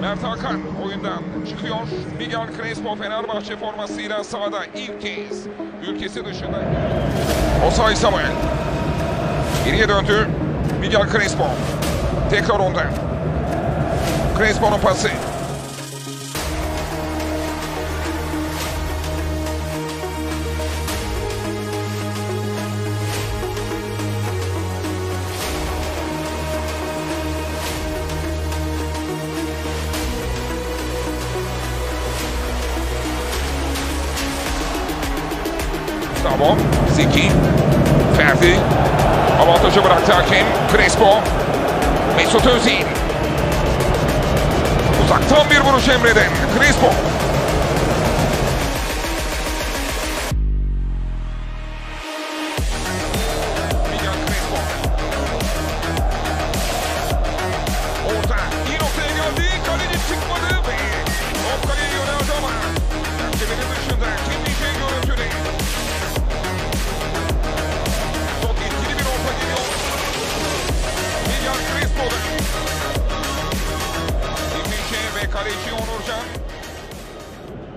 Mert Hakan oyundan çıkıyor. Miguel Crespo Fenerbahçe formasıyla sahada ilk kez ülkesi dışında. Osay Samuel. Geriye döndü. Miguel Crespo. Tekrar onda. Crespo'nun pası. Bravo. Zeki. Ferdi. Avantajı bıraktı hakem. Crespo. Mesut Özil. Uzaktan bir vuruş Emre'den. Crespo. Moda. Emre ve kaleci Onur